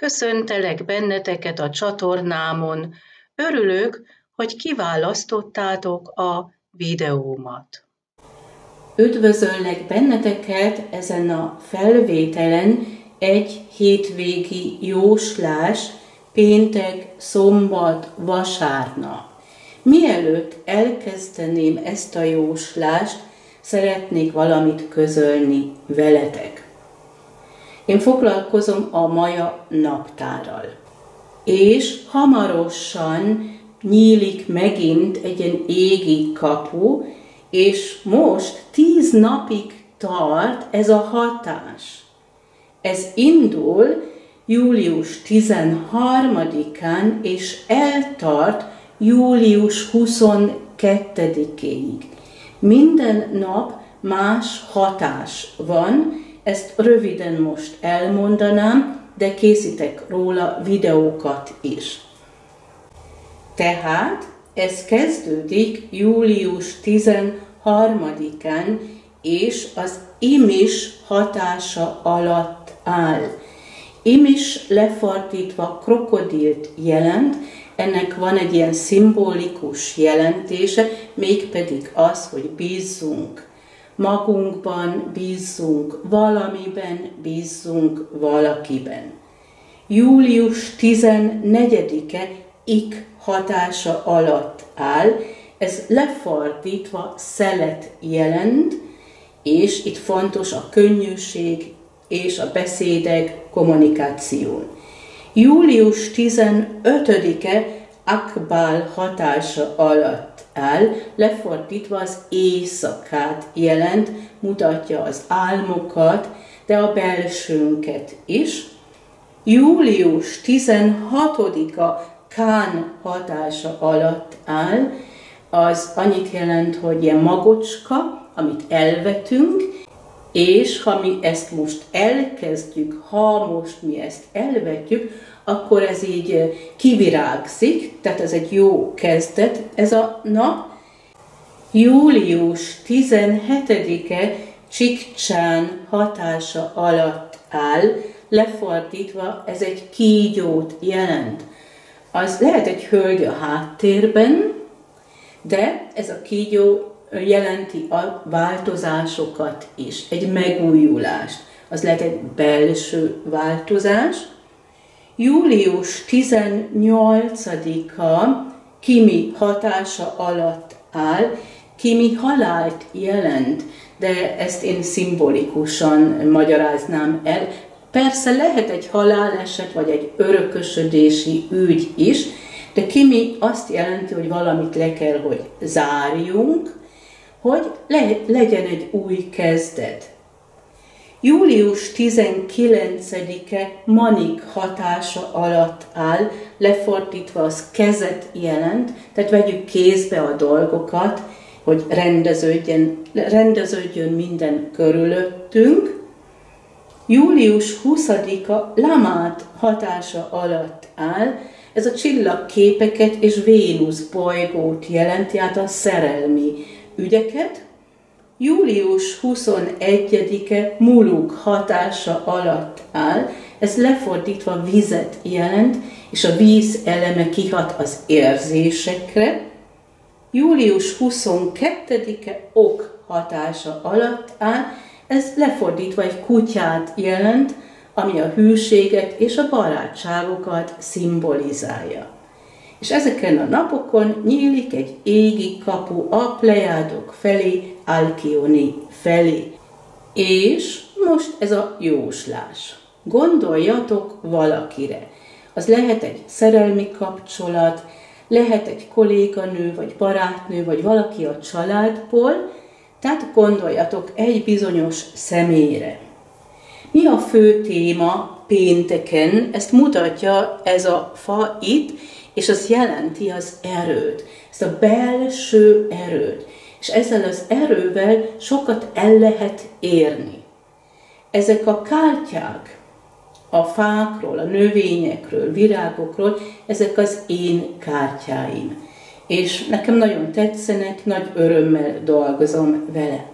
Köszöntelek benneteket a csatornámon. Örülök, hogy kiválasztottátok a videómat. Üdvözöllek benneteket ezen a felvételen egy hétvégi jóslás péntek, szombat, vasárnap. Mielőtt elkezdeném ezt a jóslást, szeretnék valamit közölni veletek. Én foglalkozom a Maja naptárral. És hamarosan nyílik megint egy ilyen égi kapu, és most tíz napig tart ez a hatás. Ez indul július 13-án, és eltart július 22-ig. Minden nap más hatás van, ezt röviden most elmondanám, de készítek róla videókat is. Tehát ez kezdődik július 13-án, és az imis hatása alatt áll. Imis lefordítva krokodilt jelent, ennek van egy ilyen szimbolikus jelentése, mégpedig az, hogy bízzunk magunkban bízzunk, valamiben bízzunk valakiben. Július 14-e ik hatása alatt áll, ez lefordítva szelet jelent, és itt fontos a könnyűség és a beszédek kommunikáció. Július 15-e Akbál hatása alatt áll, lefordítva az éjszakát jelent, mutatja az álmokat, de a belsőnket is. Július 16-a Kán hatása alatt áll, az annyit jelent, hogy ilyen magocska, amit elvetünk, és ha mi ezt most elkezdjük, ha most mi ezt elvetjük, akkor ez így kivirágzik, tehát ez egy jó kezdet ez a nap. Július 17-e Csikcsán hatása alatt áll, lefordítva ez egy kígyót jelent. Az lehet egy hölgy a háttérben, de ez a kígyó jelenti a változásokat is, egy megújulást. Az lehet egy belső változás, július 18-a Kimi hatása alatt áll, Kimi halált jelent, de ezt én szimbolikusan magyaráznám el. Persze lehet egy haláleset, vagy egy örökösödési ügy is, de Kimi azt jelenti, hogy valamit le kell, hogy zárjunk, hogy le, legyen egy új kezdet. Július 19-e manik hatása alatt áll, lefordítva az kezet jelent, tehát vegyük kézbe a dolgokat, hogy rendeződjön, rendeződjön minden körülöttünk. Július 20-a Lamát hatása alatt áll, ez a csillagképeket és Vénusz bolygót jelenti, át a szerelmi ügyeket, július 21-e muluk hatása alatt áll, ez lefordítva vizet jelent, és a víz eleme kihat az érzésekre. Július 22-e ok hatása alatt áll, ez lefordítva egy kutyát jelent, ami a hűséget és a barátságokat szimbolizálja és ezeken a napokon nyílik egy égi kapu a plejádok felé, Alkioni felé. És most ez a jóslás. Gondoljatok valakire. Az lehet egy szerelmi kapcsolat, lehet egy kolléganő, vagy barátnő, vagy valaki a családból, tehát gondoljatok egy bizonyos személyre. Mi a fő téma pénteken? Ezt mutatja ez a fa itt, és az jelenti az erőt, ezt a belső erőt. És ezzel az erővel sokat el lehet érni. Ezek a kártyák, a fákról, a növényekről, virágokról, ezek az én kártyáim. És nekem nagyon tetszenek, nagy örömmel dolgozom vele.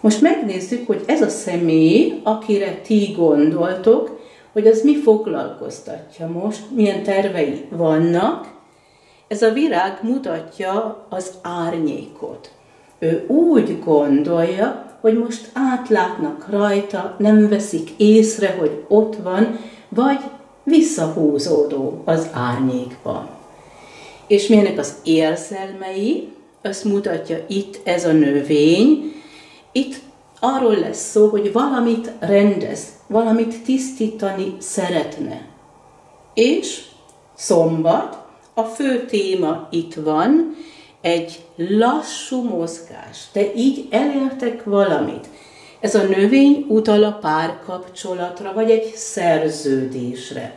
Most megnézzük, hogy ez a személy, akire ti gondoltok, hogy az mi foglalkoztatja most, milyen tervei vannak. Ez a virág mutatja az árnyékot. Ő úgy gondolja, hogy most átlátnak rajta, nem veszik észre, hogy ott van, vagy visszahúzódó az árnyékba. És milyenek az érzelmei, azt mutatja itt ez a növény. Itt arról lesz szó, hogy valamit rendez, valamit tisztítani szeretne. És szombat, a fő téma itt van, egy lassú mozgás, de így elértek valamit. Ez a növény utal a párkapcsolatra, vagy egy szerződésre.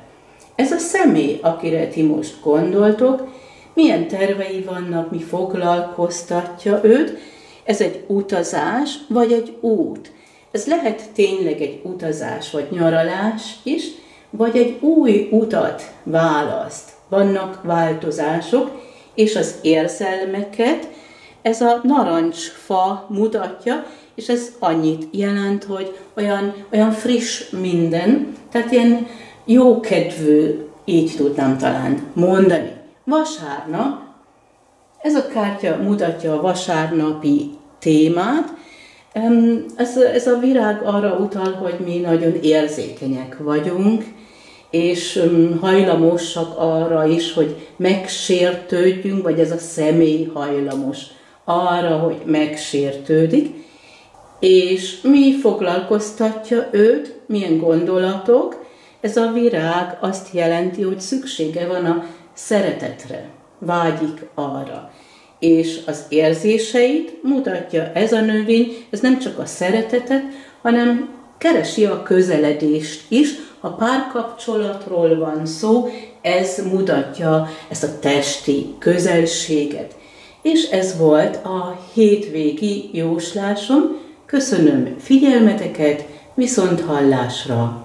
Ez a személy, akire ti most gondoltok, milyen tervei vannak, mi foglalkoztatja őt, ez egy utazás, vagy egy út. Ez lehet tényleg egy utazás, vagy nyaralás is, vagy egy új utat választ. Vannak változások, és az érzelmeket ez a narancsfa mutatja, és ez annyit jelent, hogy olyan, olyan friss minden, tehát ilyen jókedvű, így tudnám talán mondani. Vasárnap, ez a kártya mutatja a vasárnapi témát, ez, ez a virág arra utal, hogy mi nagyon érzékenyek vagyunk, és hajlamosak arra is, hogy megsértődjünk, vagy ez a személy hajlamos arra, hogy megsértődik, és mi foglalkoztatja őt, milyen gondolatok, ez a virág azt jelenti, hogy szüksége van a szeretetre, vágyik arra. És az érzéseit mutatja ez a növény, ez nem csak a szeretetet, hanem keresi a közeledést is, ha párkapcsolatról van szó, ez mutatja ezt a testi közelséget. És ez volt a hétvégi jóslásom. Köszönöm figyelmeteket, viszont hallásra!